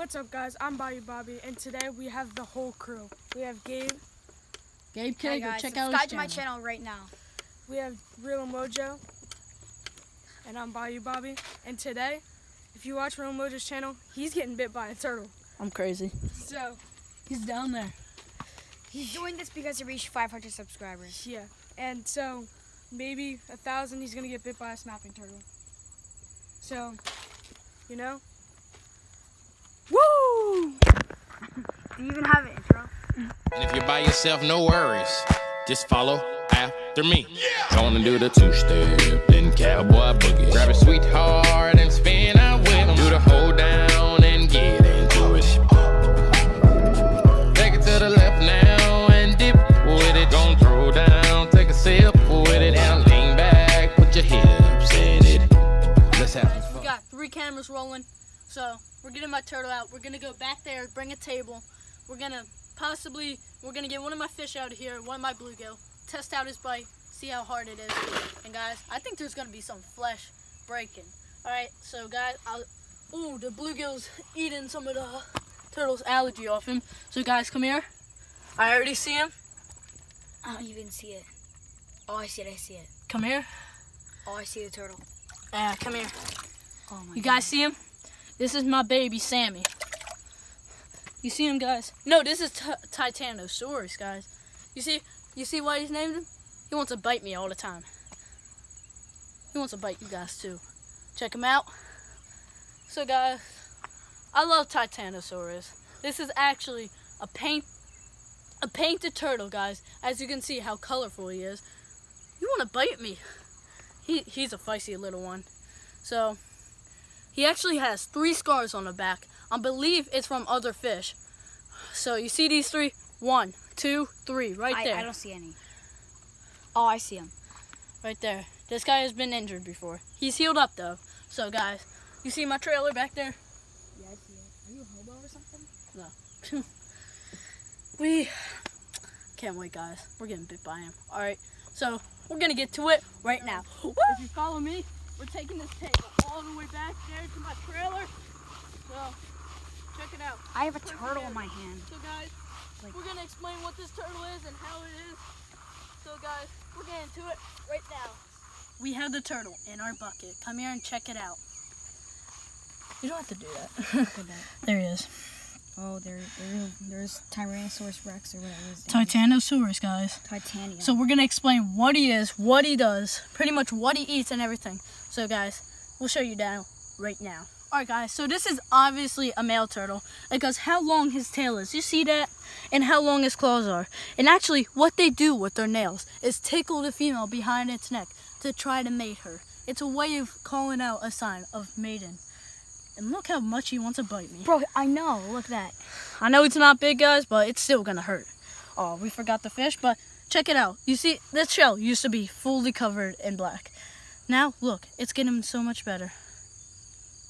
What's up, guys? I'm Bayou Bobby, and today we have the whole crew. We have Gabe, Gabe Hey K, go guys, check out subscribe to my channel. channel right now. we have Real Mojo, and I'm Bayou Bobby. And today, if you watch Real Mojo's channel, he's getting bit by a turtle. I'm crazy. So, He's down there. He's doing this because he reached 500 subscribers. yeah. And so, maybe a thousand, he's gonna get bit by a snapping turtle. So, you know? Woo! Do you even have an intro? And if you're by yourself, no worries. Just follow after me. Gonna do the two step, then cowboy boogie. Grab a sweetheart and spin out with 'em. Do the hold down and get into it. Take it to the left now and dip with it. Don't throw down, take a sip with it. And lean back, put your hips in it. Let's have some We got three cameras rolling. So we're getting my turtle out. We're gonna go back there, bring a table. We're gonna possibly, we're gonna get one of my fish out of here, one of my bluegill, test out his bite, see how hard it is. And guys, I think there's gonna be some flesh breaking. All right, so guys, I'll, ooh, the bluegill's eating some of the turtle's allergy off him. So guys, come here. I already see him. I don't even see it. Oh, I see it. I see it. Come here. Oh, I see the turtle. Yeah, come here. Oh my You guys see him? This is my baby Sammy. You see him, guys? No, this is Titanosaurus, guys. You see? You see why he's named him? He wants to bite me all the time. He wants to bite you guys too. Check him out. So, guys, I love Titanosaurus. This is actually a paint, a painted turtle, guys. As you can see, how colorful he is. You want to bite me? He he's a feisty little one. So, he actually has three scars on the back. I believe it's from other fish. So you see these three? One, two, three, right I, there. I don't see any. Oh, I see him. Right there. This guy has been injured before. He's healed up though. So guys, you see my trailer back there? Yeah, I see it. Are you a hobo or something? No. we can't wait guys. We're getting bit by him. Alright, so we're gonna get to it right now. If you follow me, we're taking this table all the way back there to my trailer. So check it out. I have a turtle in my hand. So guys, Like- we're gonna explain what this turtle is and how it is. So guys, we're getting to it right now. We have the turtle in our bucket. Come here and check it out. You don't have to do that. there he is. Oh, there, there, there's Tyrannosaurus Rex or whatever his Titanosaurus, guys. Titanium. So we're gonna explain what he is, what he does, pretty much what he eats and everything. So guys, we'll show you now, right now. Alright guys, so this is obviously a male turtle because how long his tail is. You see that? And how long his claws are. And actually, what they do with their nails is tickle the female behind its neck to try to mate her. It's a way of calling out a sign of mating. And look how much he wants to bite me. Bro, I know. Look at that. I know it's not big, guys, but it's still gonna hurt. Oh, we forgot the fish, but check it out. You see, this shell used to be fully covered in black. Now, look, it's getting so much better.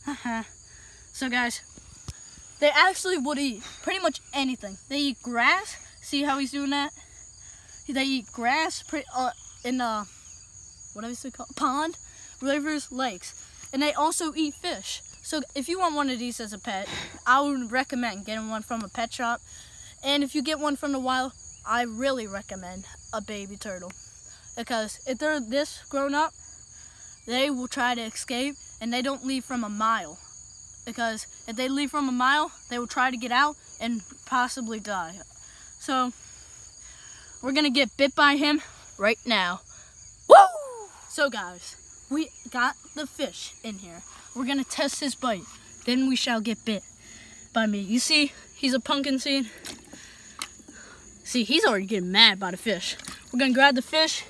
Haha. so, guys, they actually would eat pretty much anything. They eat grass. See how he's doing that? They eat grass pre- uh, in uh, what is it called? Pond, rivers, lakes, and they also eat fish. So if you want one of these as a pet, I would recommend getting one from a pet shop. And if you get one from the wild, I really recommend a baby turtle. Because if they're this grown up, they will try to escape and they don't leave from a mile. Because if they leave from a mile, they will try to get out and possibly die. So we're gonna get bit by him right now. Woo! So guys, we got the fish in here. We're gonna test his bite. Then we shall get bit by me. You see, he's a pumpkin seed. See, he's already getting mad by the fish. We're gonna grab the fish.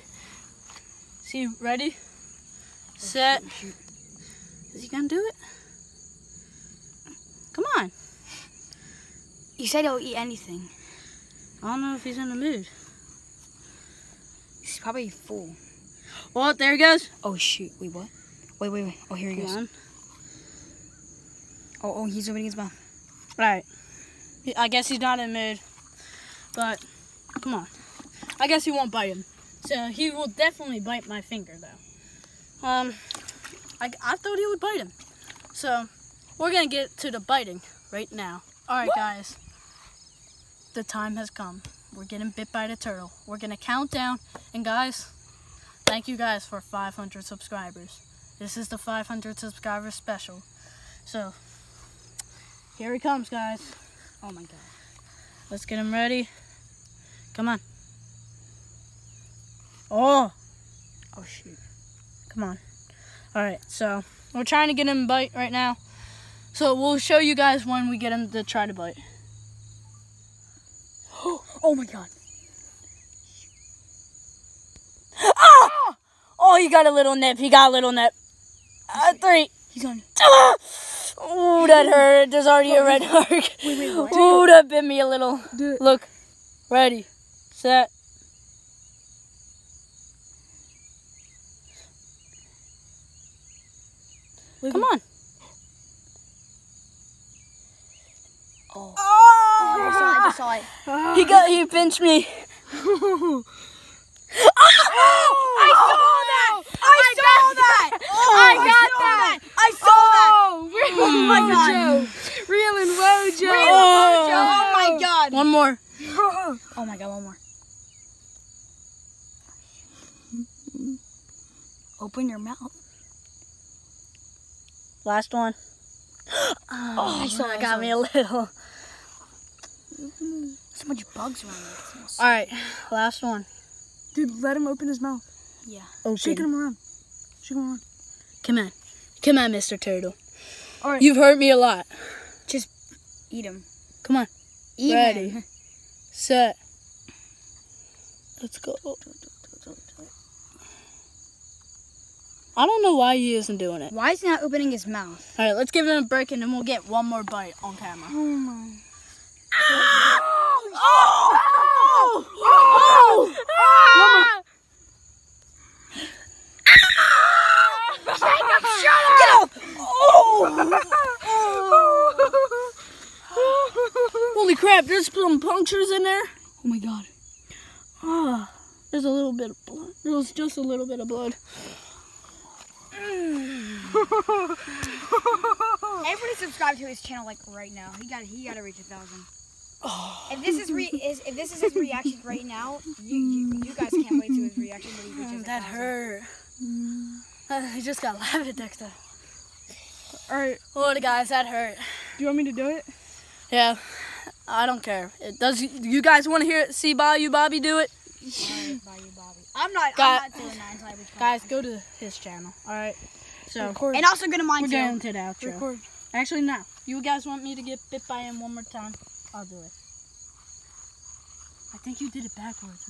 See, ready? Set. Is he gonna do it? Come on. You said he'll eat anything. I don't know if he's in the mood. He's probably full. Well, there he goes. Oh shoot! Wait, what? Wait, wait, wait. Oh, here he Come goes. on. Oh, oh, he's opening his mouth. Right. I guess he's not in mood. But, come on. I guess he won't bite him. So he will definitely bite my finger, though. Um, I, I thought he would bite him. So, we're going to get to the biting right now. All right, guys. The time has come. We're getting bit by the turtle. We're gonna count down, and guys, thank you guys for 500 subscribers. This is the 500 subscriber special. So here he comes, guys. Oh my god. Let's get him ready. Come on. Oh, Oh shoot. come on. All right, so we're trying to get him to bite right now. So we'll show you guys when we get him to try to bite. Oh my god. Ah! Oh, he got a little nip. He got a little nip. Uh, three. He's on. Ah! Ooh, that hurt. There's already a red mark. Wait, wait, what? Ooh, that bit me a little. Look. Ready. Set. Come on. Oh. I saw it. I just saw it. He got he pinched me. Ah! I saw that! Oh. I, saw that! Oh, I got that! I saw that! Real Oh my mm. God. Mojo! Reelin Wojo! Oh, oh my god. One more. Oh my god. One more. Open your mouth. Last one. Oh, I saw that it. got me a little. So much bugs around there. All right, last one. Dude, let him open his mouth. Yeah. Open. Shaking him around. Shaking him around. Come on. Come on, Mr. Turtle. All right. You've hurt me a lot. Just eat them. Come on. Eat Ready. him. Set. Let's go. I don't know why he isn't doing it. Why is he not opening his mouth? All right, let's give him a break and then we'll get one more bite on camera. Oh my. Holy crap, there's some punctures in there. Oh my god. Ah, there's a little bit of blood. There was just a little bit of blood. Everybody subscribe to his channel like right now. He got he got to reach a thousand. If this is re is if this is his reaction right now, you, you you guys can't wait to his reaction when he reaches. a that thousand. hurt. He just got Lavadexter. Alright, Oh, guys, that hurt. do you want me to do it? Yeah, I don't care. It does. You guys want to hear it? see Bayou Bobby do it? Alright, bye, you, Bobby. I'm not. Got- I'm not doing that until I Guys, go to his channel. All right. So Record. And also go to mine we're too. going to the outro. Record. Actually, no. You guys want me to get bit by him one more time? I'll do it. I think you did it backwards,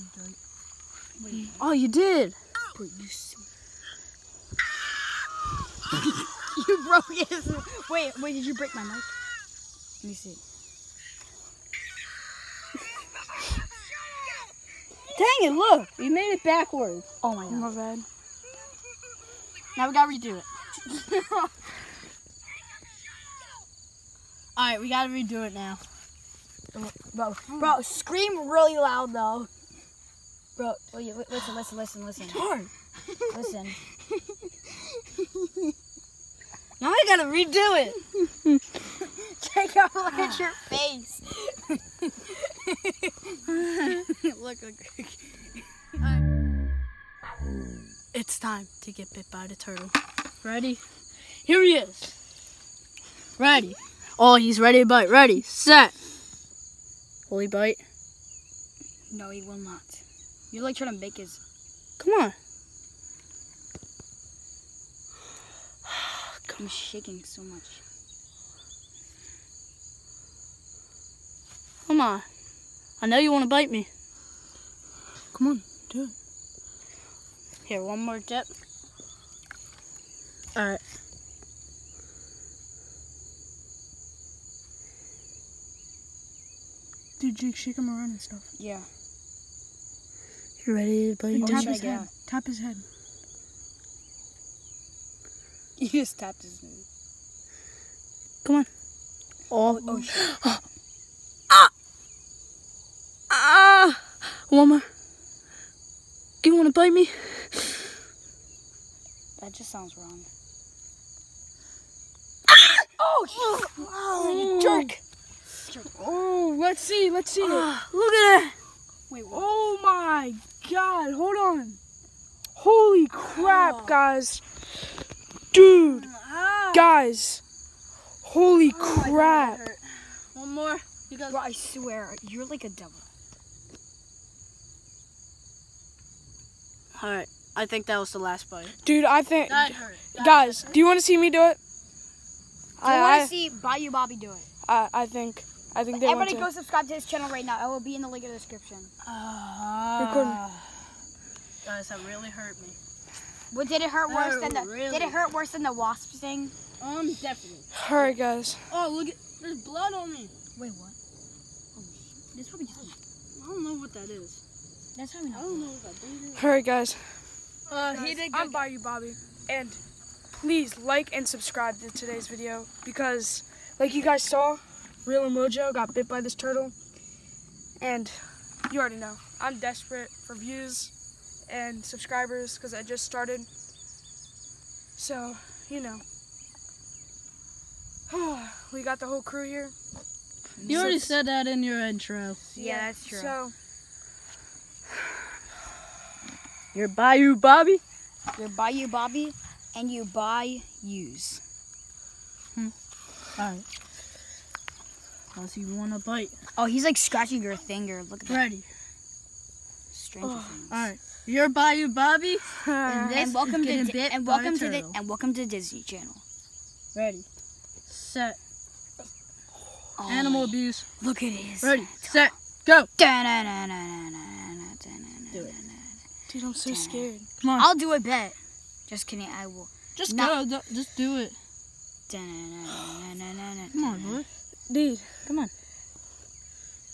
Wait. Oh, you did. Wait, you see. you broke his. Wait, wait, did you break my mic? Let me see. Dang it! Look, we made it backwards. Oh my god. My bad. Now we gotta redo it. All right, we gotta redo it now. Bro, bro, scream really loud though. Bro, oh wait, wait, listen, listen, listen, listen. Hard. Listen. Now I gotta redo it. Take out look at your face. look, look. It's time to get bit by the turtle. Ready? Here he is. Ready. Oh, he's ready to bite. Ready, set. Will he bite? No, he will not. You're like trying to make his. Come on. I'm shaking so much. Come on. I know you want to bite me. Come on, do it. Here, one more dip. Alright. Dude, Jake, shake him around and stuff. Yeah. You ready to bite And Oh, tap his head. Tap his head. You just tapped his nose. Come on. Oh, Oh, oh shit. Ah. ah! One more. Do you want to bite me? That just sounds wrong. Ah! Oh, oh, you jerk. Oh, let's see, let's see it. Look at that. Wait, what? Oh my god, hold on. Holy crap, Oh. guys. Dude, Ah. guys. Holy Oh my God, crap. One more. You guys. Bro, I swear, you're like a devil. All right. I think that was the last bite. Dude, I think. That hurt. That Guys, do you want to see me do it? I, I, want to see Bayou Bobby do it. I, I think. I think they want Everybody to. go subscribe to his channel right now. It will be in the link in the description. Ah. Guys, that really hurt me. What did it hurt worse Oh, than the? really? Did it hurt worse than the wasp sting? Um, definitely. All right, guys. Oh, look at there's blood on me. Wait, what? Oh, this probably just. I don't know what that is. That's probably I not. don't know what that is. All right, guys. Uh, Guys, he did I'm good. Bayou Bobby, and please like and subscribe to today's video because, like you guys saw, Reelin Wojo got bit by this turtle, and you already know I'm desperate for views and subscribers because I just started. So you know, we got the whole crew here. You already So- said that in your intro. Yeah, that's true. So You're Bayou Bobby. You're Bayou Bobby, and hmm. you buy use. Alright. Does he want to bite? Oh, he's like scratching your finger. Look at that. Ready. Stranger Oh, Things. Alright. You're Bayou Bobby. this And welcome is to getting Di- bit and welcome to the and welcome to Disney Channel. Ready. Set. Oh, Animal abuse. Look at his. Ready. Set. Go. Do Do it. dude, I'm so scared. Come on. I'll do a bet. Just kidding. I will. just not- go. Do- just do it. Come on, boy. Dude. Come on.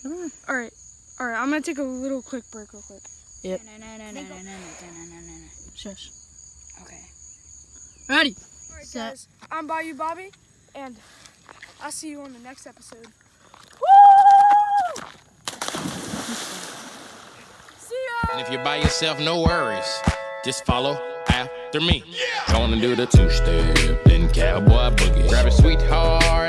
Come on. All right, all right. I'm gonna take a little quick break, real quick. Yep. Shush. Okay. Ready. All right, Set. guys. I'm Bayou Bobby, and I'll see you on the next episode. Woo! see ya. And if you're by yourself, no worries. Just follow after me. Yeah. Gonna do the two step, then cowboy boogie. Grab a sweetheart